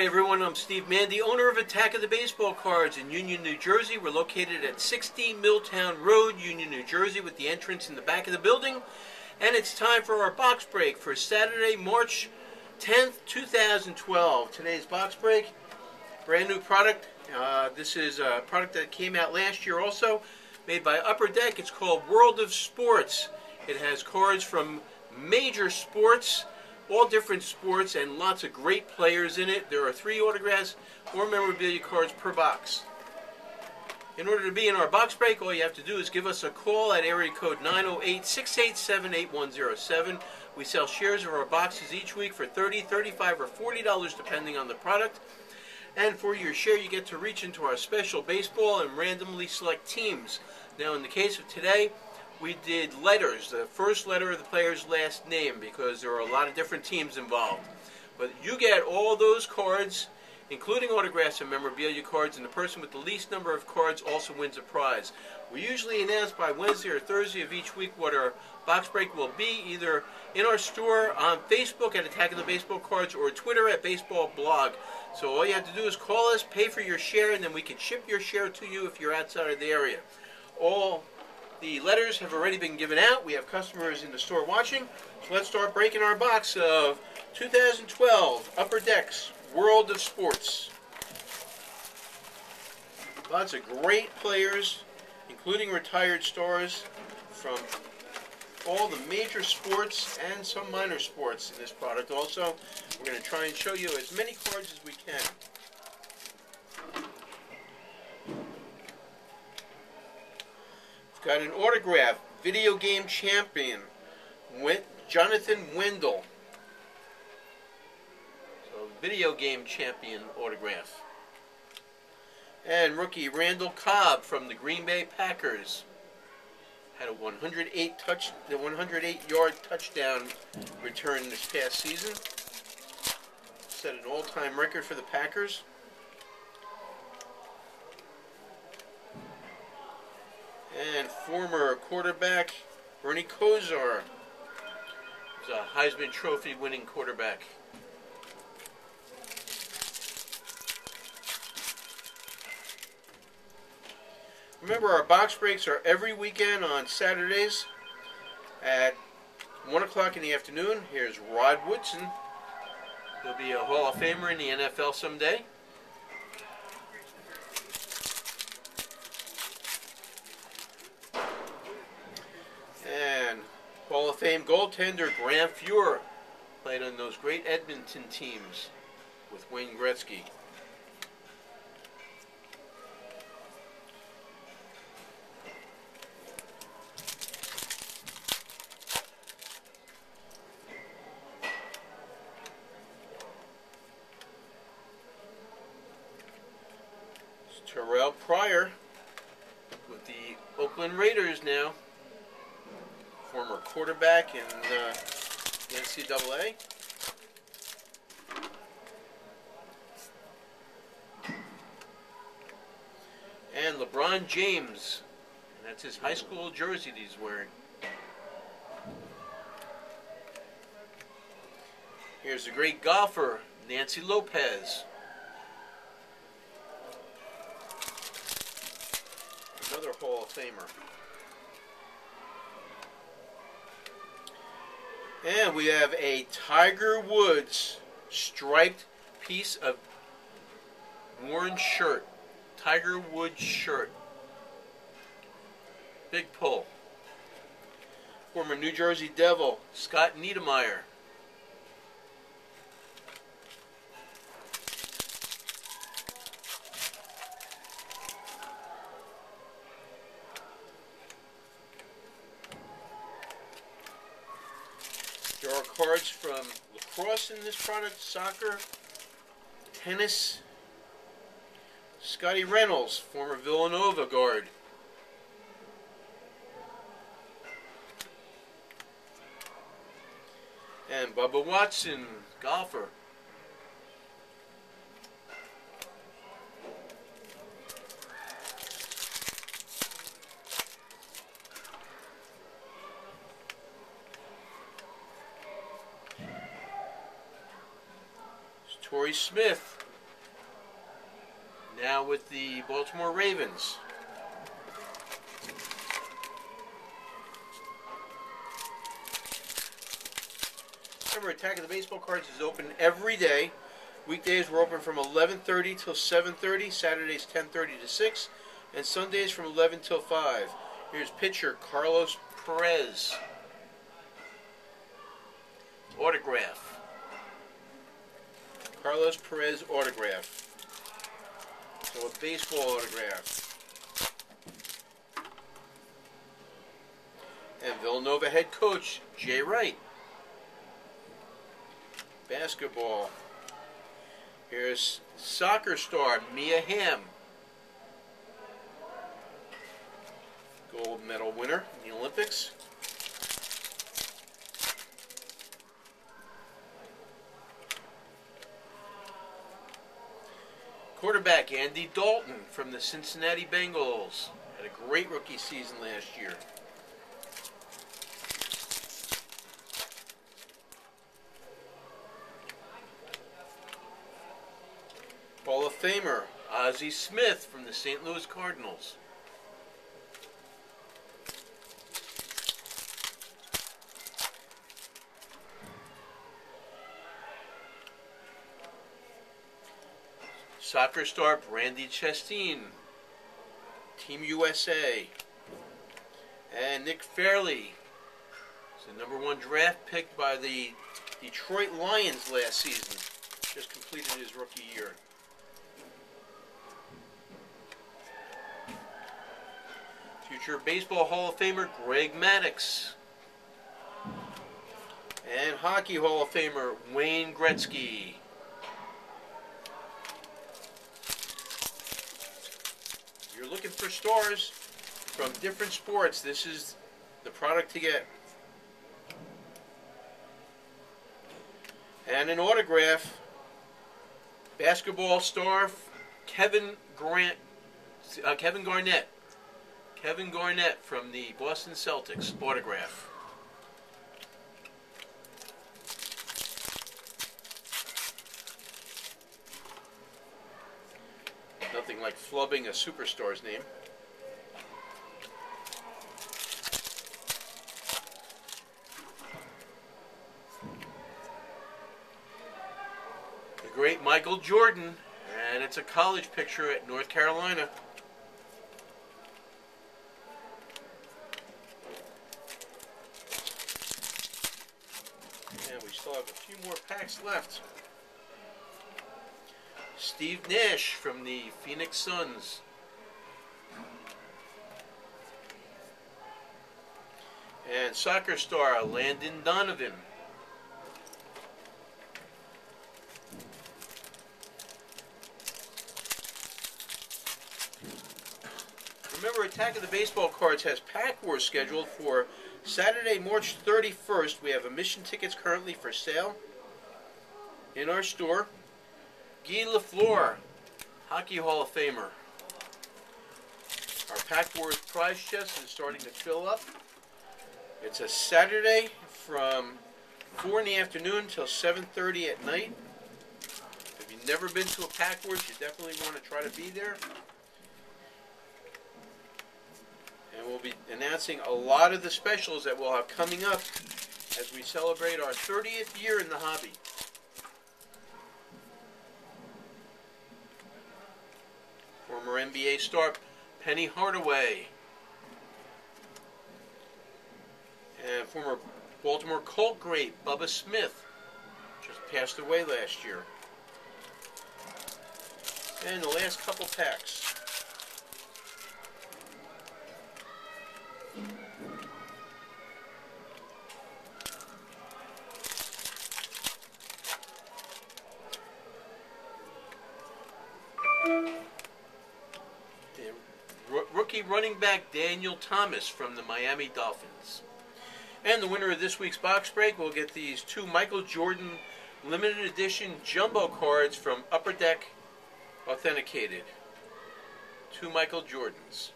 Hi everyone, I'm Steve Mandy, owner of Attack of the Baseball Cards in Union, New Jersey. We're located at 60 Milltown Road, Union, New Jersey, with the entrance in the back of the building. And it's time for our box break for Saturday, March 10th, 2012. Today's box break, brand new product. Uh, this is a product that came out last year also, made by Upper Deck. It's called World of Sports. It has cards from major sports all different sports and lots of great players in it. There are three autographs or memorabilia cards per box. In order to be in our box break, all you have to do is give us a call at area code 908-687-8107. We sell shares of our boxes each week for $30, $35, or $40 depending on the product. And for your share, you get to reach into our special baseball and randomly select teams. Now, in the case of today, we did letters, the first letter of the player's last name, because there are a lot of different teams involved. But you get all those cards, including autographs and memorabilia cards, and the person with the least number of cards also wins a prize. We usually announce by Wednesday or Thursday of each week what our box break will be, either in our store, on Facebook at Attack of the Baseball Cards, or Twitter at Baseball Blog. So all you have to do is call us, pay for your share, and then we can ship your share to you if you're outside of the area. All the letters have already been given out. We have customers in the store watching. So let's start breaking our box of 2012 Upper Decks World of Sports. Lots of great players, including retired stars from all the major sports and some minor sports in this product also. We're going to try and show you as many cards as we can. Got an autograph, video game champion, Johnathan Wendel. So, video game champion autograph. And rookie Randall Cobb from the Green Bay Packers. Had a 108 touch, the 108 yard touchdown return this past season. Set an all-time record for the Packers. And former quarterback Bernie Kosar. He's a Heisman Trophy winning quarterback. Remember, our box breaks are every weekend on Saturdays at 1 o'clock in the afternoon. Here's Rod Woodson. He'll be a Hall of Famer in the NFL someday. Hall of Fame goaltender Grant Fuhr played on those great Edmonton teams with Wayne Gretzky. Terrell Pryor with the Oakland Raiders now former quarterback in the NCAA. And LeBron James, and that's his high school jersey that he's wearing. Here's a great golfer, Nancy Lopez. Another Hall of Famer. And we have a Tiger Woods striped piece of worn shirt. Tiger Woods shirt. Big pull. Former New Jersey Devil, Scott Niedermayer. There are cards from lacrosse in this product, soccer, tennis. Scottie Reynolds, former Villanova guard. And Bubba Watson, golfer. Torrey Smith, now with the Baltimore Ravens. Remember, Attack of the Baseball Cards is open every day. Weekdays we're open from 11:30 till 7:30. Saturdays 10:30 to 6, and Sundays from 11 till 5. Here's pitcher Carlos Perez. Autograph. Carlos Perez autograph. So a baseball autograph. And Villanova head coach Jay Wright. Basketball. Here's soccer star Mia Hamm. Gold medal winner in the Olympics. Quarterback Andy Dalton from the Cincinnati Bengals. Had a great rookie season last year. Hall of Famer Ozzie Smith from the St. Louis Cardinals. Soccer star Brandi Chastain, Team USA. And Nick Fairley is the number one draft pick by the Detroit Lions last season. Just completed his rookie year. Future Baseball Hall of Famer Greg Maddux. And Hockey Hall of Famer Wayne Gretzky. You're looking for stars from different sports. This is the product to get. And an autograph. Basketball star Kevin Grant, uh, Kevin Garnett. Kevin Garnett from the Boston Celtics autograph. Flubbing a superstore's name. The great Michael Jordan, and it's a college picture at North Carolina. And we still have a few more packs left. Steve Nash from the Phoenix Suns. And soccer star Landon Donovan. Remember, Attack of the Baseball Cards has Pack Wars scheduled for Saturday, March 31st. We have admission tickets currently for sale in our store. Guy Lafleur, Hockey Hall of Famer. Our Pack Wars prize chest is starting to fill up. It's a Saturday from 4 in the afternoon till 7.30 at night. If you've never been to a Pack Wars, you definitely want to try to be there. And we'll be announcing a lot of the specials that we'll have coming up as we celebrate our 30th year in the hobby. Former NBA star Penny Hardaway. And former Baltimore Colt great Bubba Smith just passed away last year. And the last couple packs. Rookie running back Daniel Thomas from the Miami Dolphins. And the winner of this week's box break will get these two Michael Jordan limited edition jumbo cards from Upper Deck Authenticated. Two Michael Jordans.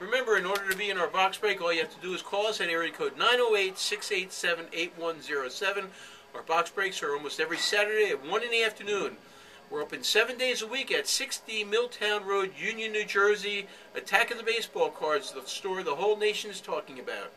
Remember, in order to be in our box break, all you have to do is call us at area code 908 687 8107. Our box breaks are almost every Saturday at 1 in the afternoon. We're open seven days a week at 60 Milltown Road, Union, New Jersey. Attack of the Baseball Cards, the store the whole nation is talking about.